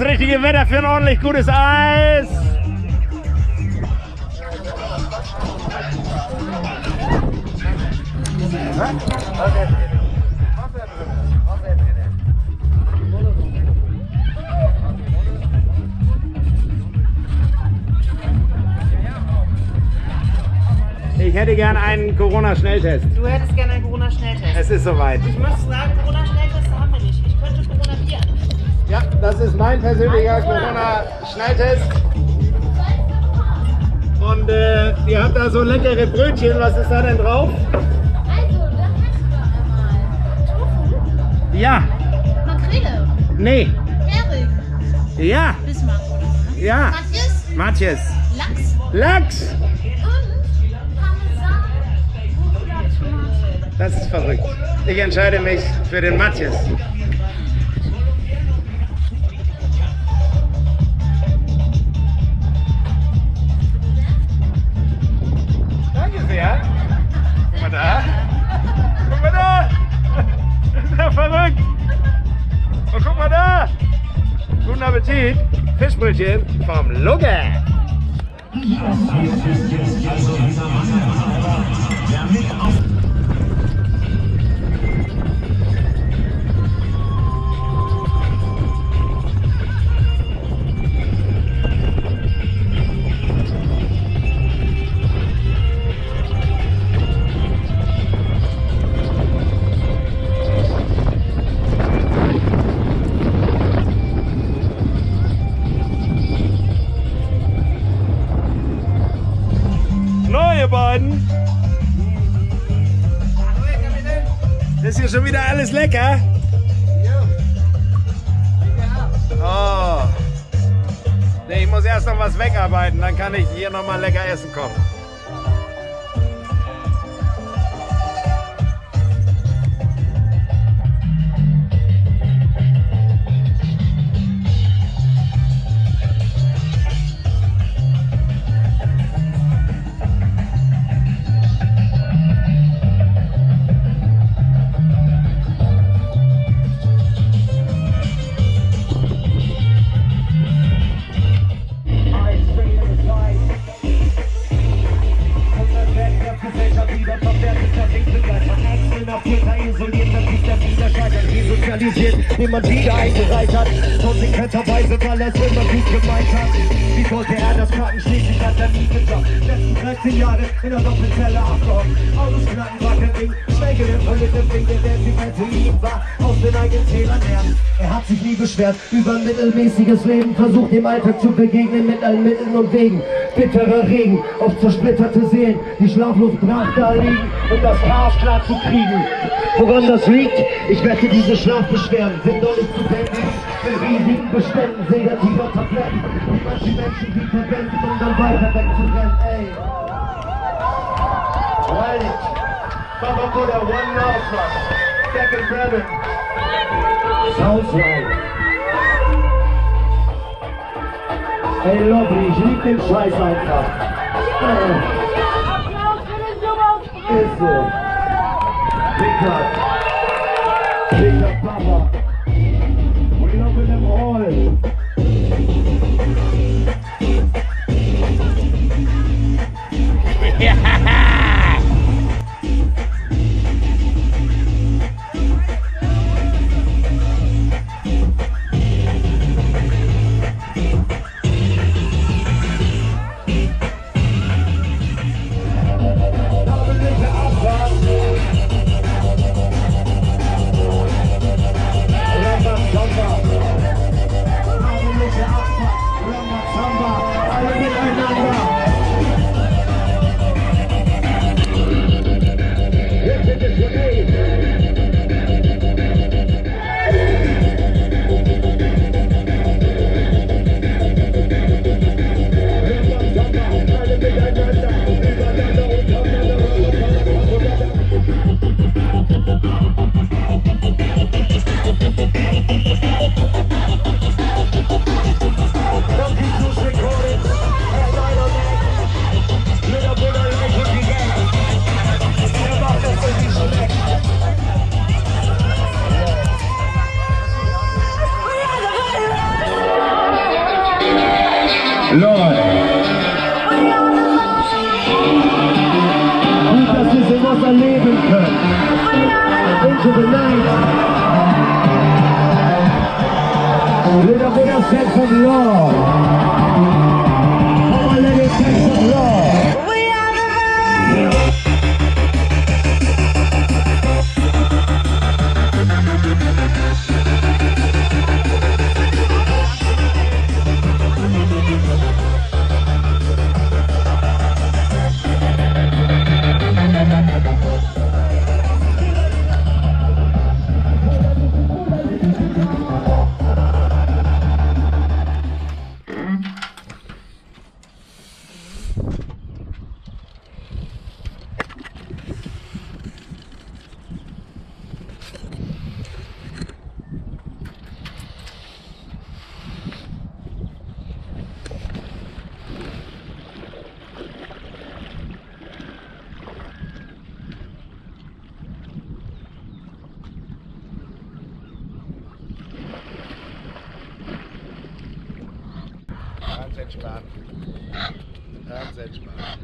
richtige Wetter für ein ordentlich gutes Eis. Ich hätte gern einen Corona-Schnelltest. Du hättest gerne einen Corona-Schnelltest. Es ist soweit. Ich muss sagen, Corona-Schnelltest mein persönlicher Corona-Schnelltest. Und äh, ihr habt da so leckere Brötchen. Was ist da denn drauf? Also, da hast du einmal. Tofu, Ja, Makrele, nee, Hering, ja, Bismarck oder ne? ja. Matjes, Matthias. Lachs Lachs. und Parmesan. Das ist verrückt. Ich entscheide mich für den Matthias. Appetit. Fischbrötchen vom Lugge. Beiden. Ist hier schon wieder alles lecker? Oh. Ich muss erst noch was wegarbeiten, dann kann ich hier noch mal lecker essen kommen. Niemand wieder eingereicht hat, konsequenterweise, weil er es immer gut gemeint hat. Wie sollte er das Karten schließlich hat er nie geschafft. Letzten 13 Jahre in der Doppelzelle abgehockt. Autos knacken, war Ding. Schläge den politischen Ding, der Sentiment zu ihm war. Aus den eigenen Fehlern lernen. Er hat sich nie beschwert über ein mittelmäßiges Leben. Versucht dem Alltag zu begegnen mit allen Mitteln und Wegen. Bitterer Regen auf zersplitterte Seelen, die schlaflos brach da liegen, um das Chaos klar zu kriegen. Woran das liegt? Ich wette, diese Schlafbeschwerden sind doch nicht zu denken. In riesigen Beständen sedativer Tabletten, die manche Menschen wie verwenden, um dann weiter wegzurennen. Ey. Right. Papa Buddha, one love. Second seven. Sounds right. Ey, Lobby, ich lieb den Scheiß einfach. Äh. Ist so. Big Cut. Big Cut, as I leave into the night. a little bit of sense of love. Entspannt. Ganz entspannt.